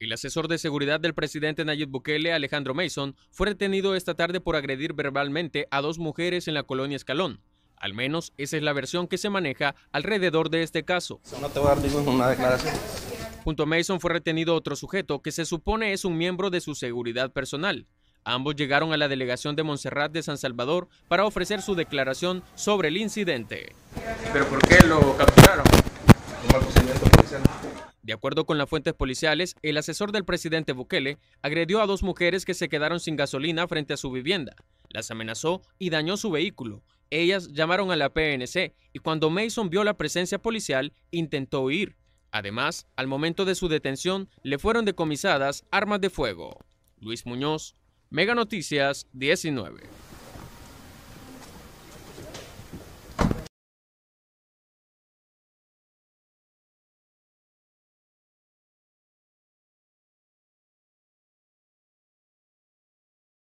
El asesor de seguridad del presidente Nayib Bukele, Alejandro Mason, fue retenido esta tarde por agredir verbalmente a dos mujeres en la colonia Escalón. Al menos esa es la versión que se maneja alrededor de este caso. No te voy a dar ninguna declaración. Junto a Mason fue retenido otro sujeto que se supone es un miembro de su seguridad personal. Ambos llegaron a la delegación de Montserrat de San Salvador para ofrecer su declaración sobre el incidente. ¿Pero por qué lo capturaron? Un mal procedimiento policial. De acuerdo con las fuentes policiales, el asesor del presidente Bukele agredió a dos mujeres que se quedaron sin gasolina frente a su vivienda. Las amenazó y dañó su vehículo. Ellas llamaron a la PNC y cuando Mason vio la presencia policial intentó huir. Además, al momento de su detención le fueron decomisadas armas de fuego. Luis Muñoz, Mega Noticias 19.